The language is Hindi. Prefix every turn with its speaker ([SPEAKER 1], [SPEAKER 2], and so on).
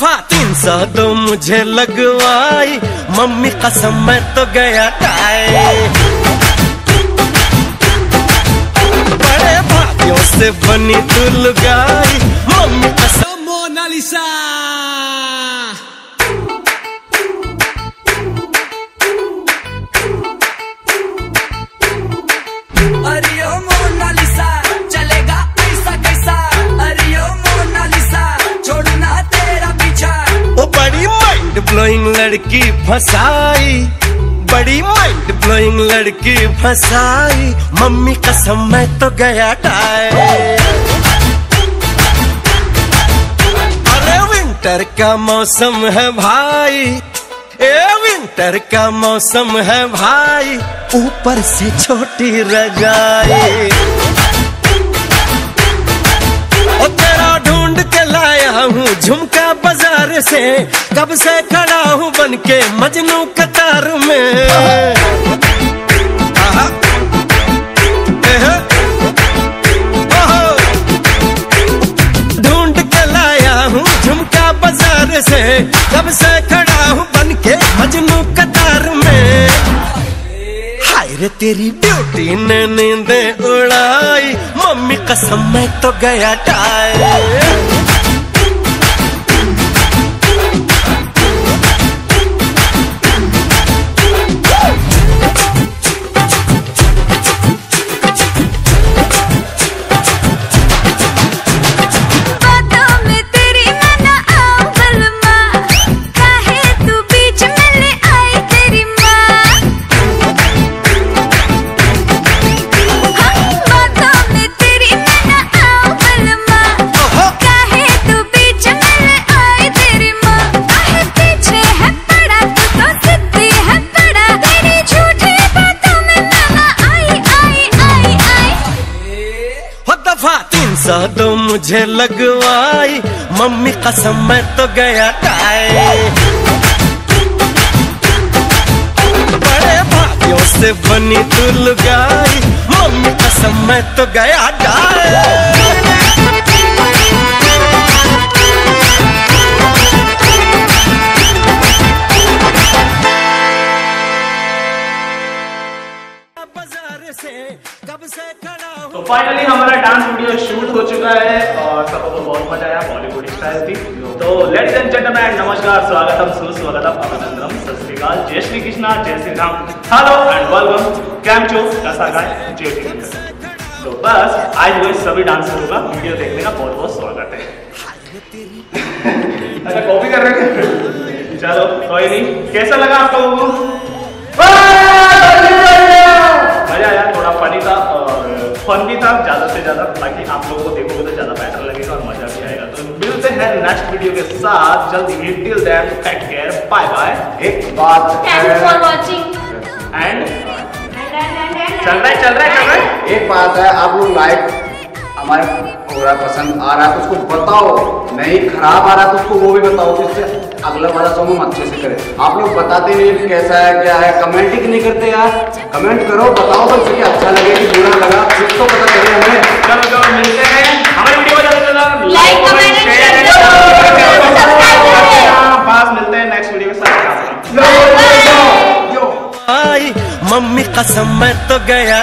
[SPEAKER 1] सौ तो मुझे लगवाई। मम्मी कसम मैं तो गया टाए बड़े भाग्यों से बनी दुल लुगाई ब्लोइंग लड़की फसाई। बड़ी माइंड ब्लोइंग लड़की फसाई। मम्मी कसम, मैं तो गया टाए अरे विंटर का मौसम है भाई। ए विंटर का मौसम है भाई। ऊपर से छोटी रजाई। ओ तेरा ढूंढ के लाया हूँ झुमका बाज़ार से। कब से खड़ा हूँ बन के मजनू कतार में। ढूंढ के लाया हूँ झुमका बाज़ार से। कब से खड़ा हूँ बन के मजनू कतार में। हाय रे तेरी ब्यूटी ने नींदे उड़ाई। मम्मी कसम मैं तो गया टाए दफ़ा तीन सौ दो मुझे लगवाई। मम्मी कसम मैं तो गया टाए बड़े भाग्यों से बनी दुल लुगाई मम्मी कसम मैं तो गया टाए
[SPEAKER 2] फाइनली हमारा डांस वीडियो शूट हो चुका है और सबको तो बहुत मज़ा आया बॉलीवुड स्टाइल थी। तो लेडीज़ एंड जेंटलमैन नमस्कार, स्वागतम, सुस्वागतम, अभिनंदनम, सत श्री अकाल। जय श्री कृष्णा, जय Shri Ram. Hello and welcome cam चो कैसा गाय जय श्री तो बस, आज वो सभी डांसरों का वीडियो देखने का बहुत बहुत स्वागत है। अच्छा कॉपी कर रहे हैं? चलो, कोई नहीं। कैसा लगा आप लोगों को? फन भी था ज़्यादा से ज़्यादा ताकि आप लोगों को देखोगे तो ज़्यादा बेटर लगेगा और मज़ा भी आएगा। तो मिलते हैं नेक्स्ट वीडियो के साथ। जल्दी ही till then take care bye bye
[SPEAKER 3] एक बात
[SPEAKER 4] for
[SPEAKER 3] है
[SPEAKER 2] एंड चल रहा है चल रहा है चल रहा है।
[SPEAKER 3] एक बात है आप लोग लाइक हमारे हो रहा पसंद आ रहा है तो उसको बताओ। नहीं खराब आ रहा है तो उसको वो भी बताओ जिससे अगला वाला सॉन्ग हम अच्छे से करें। आप लोग बताते नहीं कि कैसा है क्या है। कमेंट ही नहीं करते यार। कमेंट करो बताओ तो कि अच्छा लगे कि बुरा लगा। कुछ तो पता चले हमें।
[SPEAKER 2] चलो चलो मिलते हैं। हमारे वीडियो को ज़्यादा से ज़्यादा
[SPEAKER 4] Like, comment and करो। Subscribe
[SPEAKER 2] मिलते हैं नेक्स्ट वीडियो के साथ।
[SPEAKER 1] आई मम्मी कसम मैं तो गया